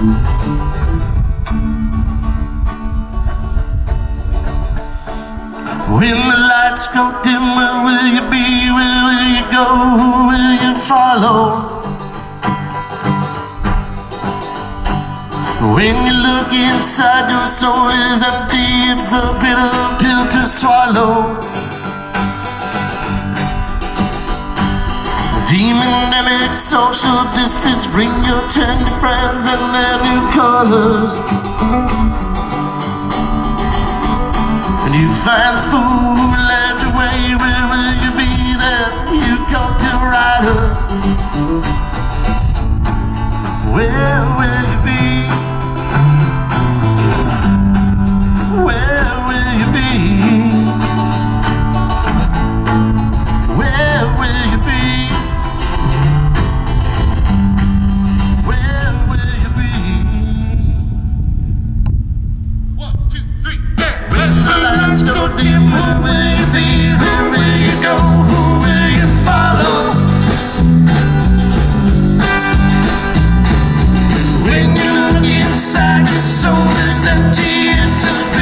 When the lights go dim, where will you be? Where will you go? Who will you follow? When you look inside, your soul is empty. It's a bitter pill to swallow. Demonic social distance, bring your trendy friends and their new colors. And you find the fool who led your way, where will you be there? You go to rider. two, three, and Let the lights go dim. Who will you be? Who will you go? Who will you follow? When you look inside, your soul empty.